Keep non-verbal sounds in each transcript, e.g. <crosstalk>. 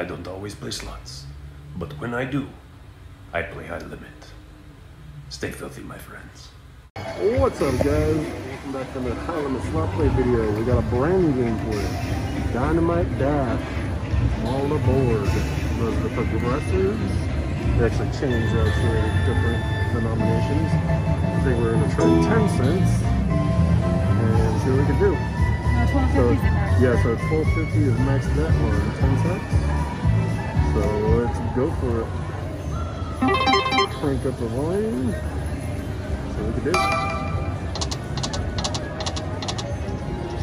I don't always play slots, but when I do, I play high limit. Stay filthy, my friends. What's up, guys? Welcome back to the High Limit Slot Play video. We got a brand new game for you. Dynamite Dash. All aboard. Those are the progressives. They actually changed those for different denominations. I think we're gonna try 10 cents and see what we can do. No, 12 So, is max. yeah, so 1250 is max bet on 10 cents. So let's go for it. Crank up the volume. So look at this.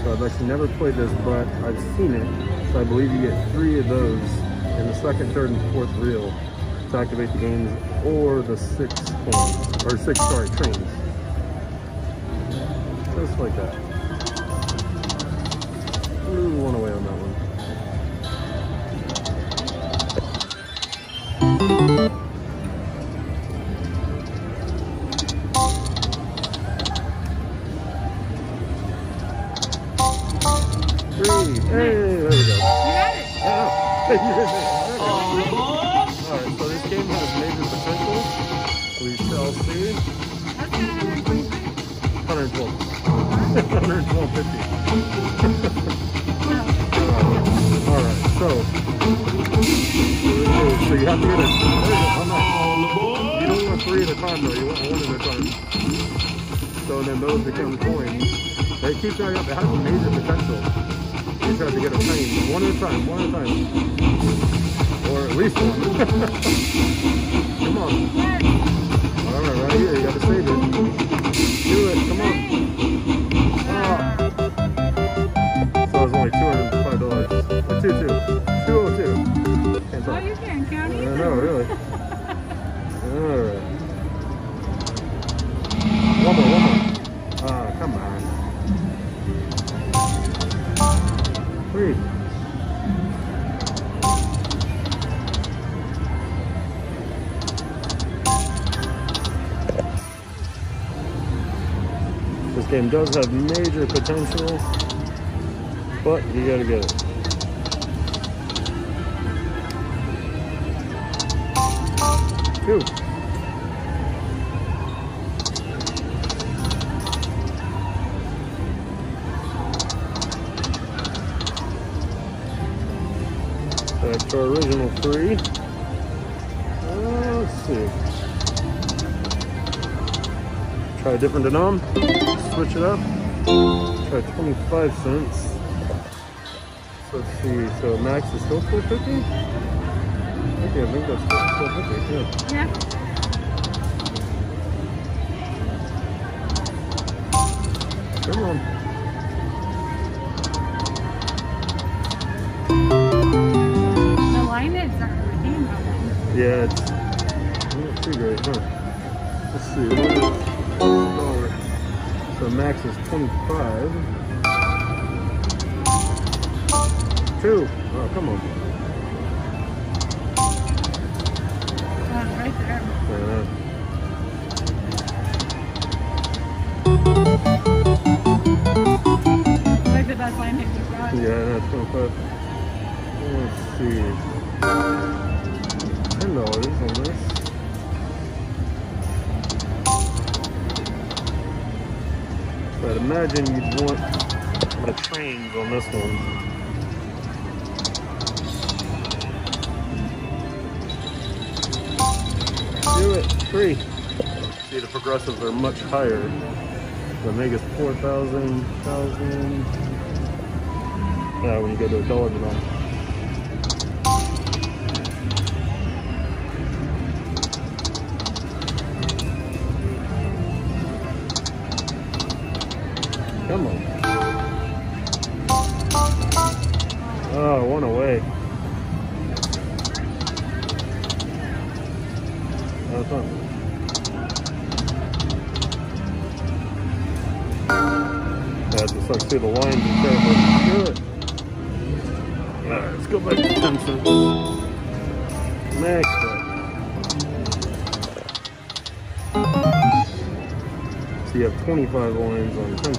So I've actually never played this, but I've seen it. So I believe you get three of those in the second, third, and fourth reel to activate the games, or the six coins, or six, sorry, trains. Just like that. Ooh, one away on that one. Three. Hey, there we go. You got it. Yeah. Alright, so this game has major potential. We shall see. That's kind of 120. 112. 112.50. Alright, so. So you have to get it. There you go. You don't want three at a time though, you want one at a time. So then those become coins. They keep going up, they have major potential. You just have to get a train one at a time, one at a time. Or at least one. <laughs> Come on. Alright, right here, you gotta save it. Do it, come on. Game does have major potential, but you gotta get it. Two. Back to our original three. Uh, let's see. Try a different denom. Switch it up. Try 25 cents. So let's see. So max is still 450. Okay, I think that's still 450. Yeah. Yeah. Come on. The line is not working. Yeah, it's not too great, huh? Let's see. Is? So max is 25. Two. Oh, come on. Right there. Uh, Like the best line hit you've yeah, that's 25. Let's see. Ten dollars on this. I'd imagine you'd want the trains on this one. Do it. Three. See, the progressives are much higher. The Mega's 4,000, 1,000. Yeah, when you go to a dollar denom. The lines it. Alright, let's go back to 10 cents. Next bet. So you have 25 lines on 10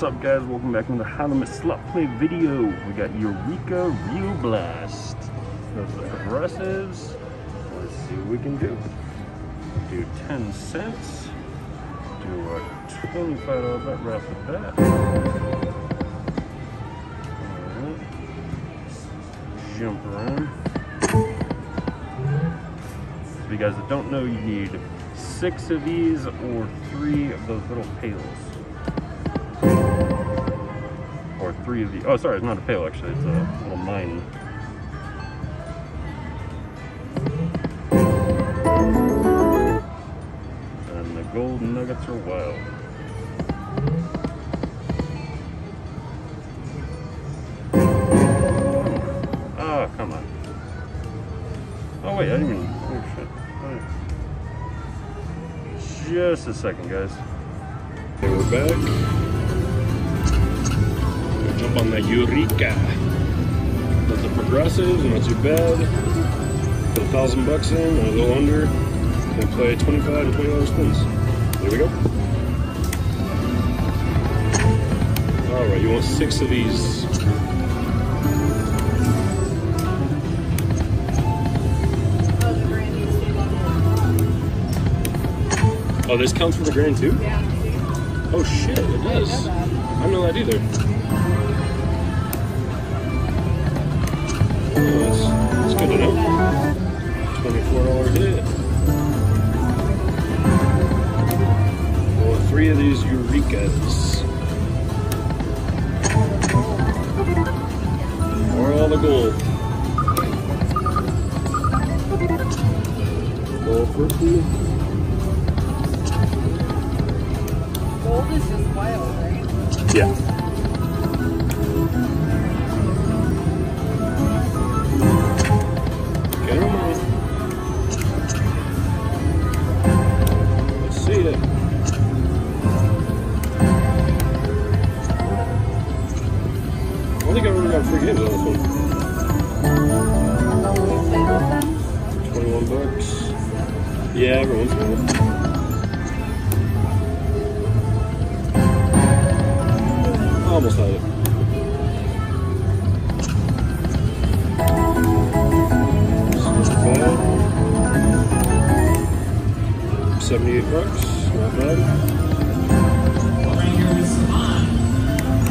What's up guys? Welcome back to the High Limit Slot Play video. We got Eureka Reel Blast. Those are progressives. Let's see what we can do. Do 10 cents. Do a $25 bet right off the bat. Jump around. For you guys that don't know, you need six of these or three of those little pails Oh, sorry, it's not a pail actually. It's a little mine. And the gold nuggets are wild. Oh, come on. Oh wait, I didn't even. Oh shit. Just a second, guys. Okay, we're back. Gonna on the Eureka. That's the progressives, not too bad. Put a thousand bucks in, a little under, and play 25 to 20 dollar spins. Here we go. All right, you want six of these. Oh, this counts for the grand too? Oh shit, it does. I don't know that either. Oh, that's, that's good to know. Twenty-four dollar hit. Well, three of these Eurekas. Or all the gold. Gold fifty. Gold is just wild, right? Yeah. Yeah, every once in a while. Almost had it. Seventy-eight bucks, not bad. Right here with Saman.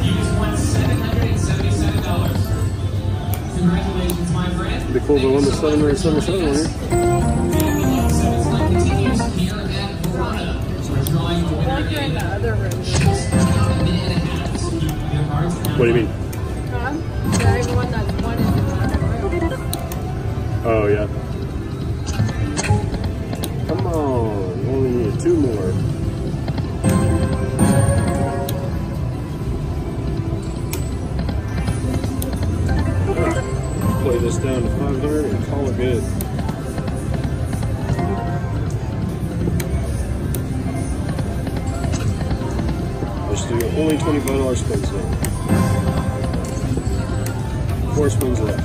You just won $777. Congratulations, my friend. Be cool to win the seven hundred seventy-seven one here. What do you mean? Oh yeah. Come on, only need two more. Play this down to 500 and call it good. Let's do only $25 spins now. Four spins left.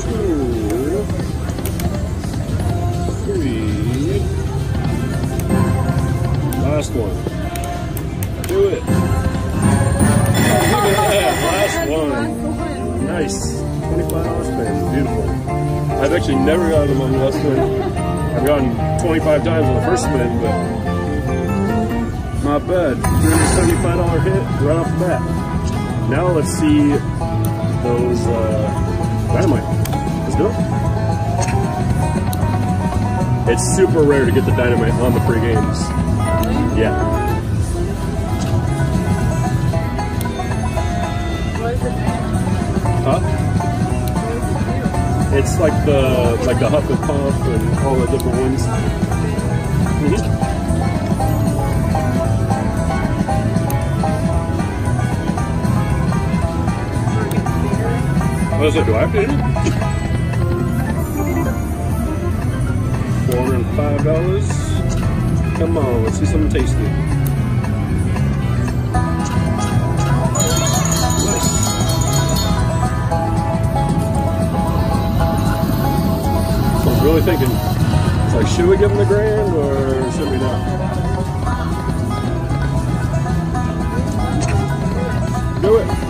Two, three. Last one. Do it. Look at that. Last one. Nice. $25 spin. Beautiful. I've actually never gotten them on the last spin. I've gotten 25 times on the first spin, but not bad. $375 hit right off the bat. Now let's see those uh, dynamite. Let's do it. It's super rare to get the dynamite on the free games. Yeah. Huh? It's like the like the Huff and Puff and all the different ones. Mhm. What is it? Do I have to it? Four and five dollars. Come on, let's see something tasty. Nice. I'm really thinking like, should we give him the grand or should we not? Do it.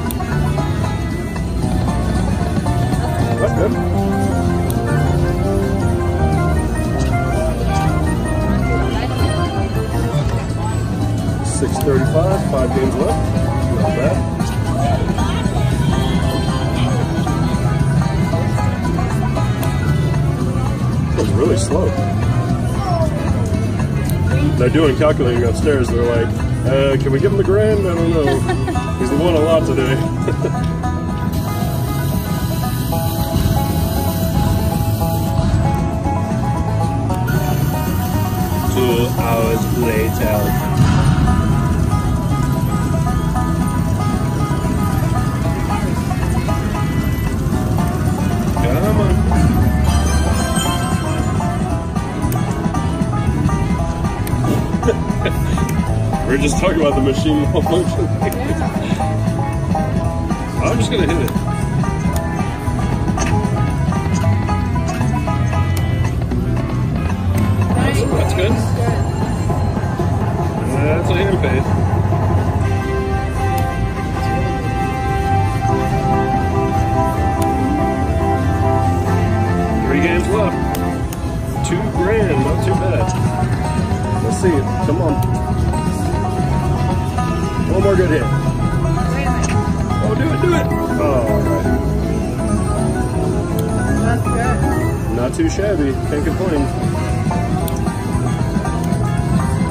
Five games left. Not bad. It was really slow. They're doing calculating upstairs. They're like, uh, can we give him the grand? I don't know. <laughs> He's won a lot today. <laughs> Two hours later. Just talking about the machine malfunction. I'm just gonna hit it. That's, that's good. That's a handpay. Three games left. Two grand, not too bad. Let's see it. Come on good hit. Oh, do it, do it. Oh, That's good. Not too shabby. Can't complain.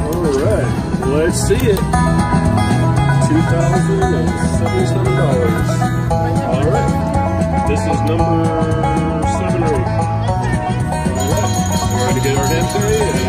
All right. Let's see it. $2,077. All right. This is number seven or eight. All right. We're going to get our hands in.